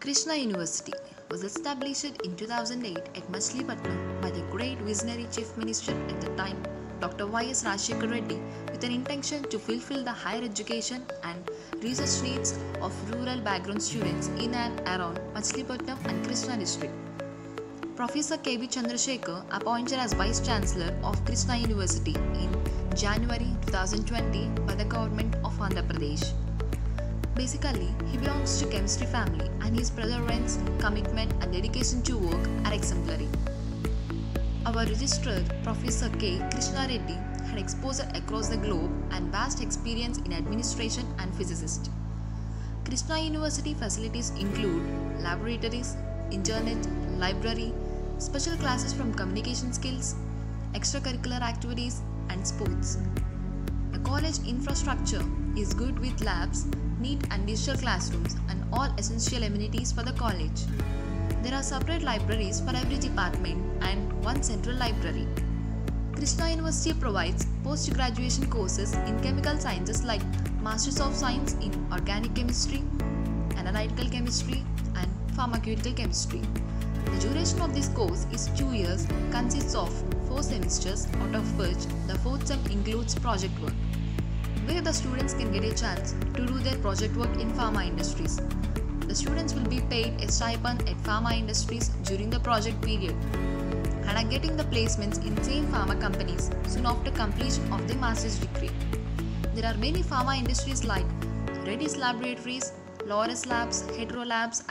Krishna University was established in 2008 at Machilipatnam by the great visionary chief minister at the time, Dr. Y.S. Rajshekar Reddy, with an intention to fulfill the higher education and research needs of rural background students in and around Machilipatnam and Krishna district. Professor K.B. Chandrasekhar appointed as Vice Chancellor of Krishna University in January 2020 by the government of Andhra Pradesh. Basically, he belongs to chemistry family and his brother Ren's commitment and dedication to work are exemplary. Our registrar, Professor K. Krishna Reddy, had exposure across the globe and vast experience in administration and physicist. Krishna University facilities include laboratories, internet, library, special classes from communication skills, extracurricular activities, and sports. College infrastructure is good with labs, neat and digital classrooms, and all essential amenities for the college. There are separate libraries for every department and one central library. Krishna University provides post graduation courses in chemical sciences like Masters of Science in Organic Chemistry, Analytical Chemistry, and Pharmaceutical Chemistry. The duration of this course is 2 years, consists of 4 semesters, out of which the fourth sem includes project work, where the students can get a chance to do their project work in pharma industries. The students will be paid a stipend at pharma industries during the project period and are getting the placements in same pharma companies soon after completion of their master's degree. There are many pharma industries like Reddy's Laboratories, Laurus Labs, Hetero Labs,